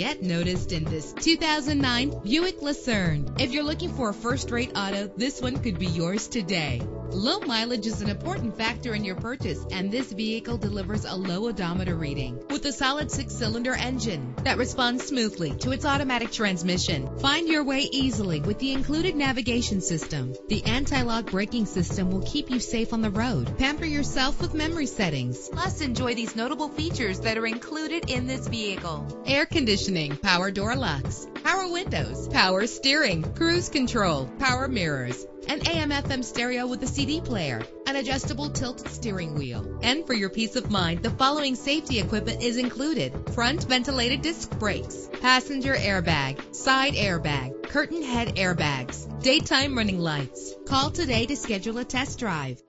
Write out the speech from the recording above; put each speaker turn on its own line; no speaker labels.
Get noticed in this 2009 Buick Lucerne. If you're looking for a first-rate auto, this one could be yours today. Low mileage is an important factor in your purchase, and this vehicle delivers a low odometer reading with a solid six-cylinder engine that responds smoothly to its automatic transmission. Find your way easily with the included navigation system. The anti-lock braking system will keep you safe on the road. Pamper yourself with memory settings. Plus, enjoy these notable features that are included in this vehicle. Air conditioning, power door locks, power windows, power steering, cruise control, power mirrors, an AM FM stereo with a CD player, an adjustable tilt steering wheel. And for your peace of mind, the following safety equipment is included. Front ventilated disc brakes, passenger airbag, side airbag, curtain head airbags, daytime running lights. Call today to schedule a test drive.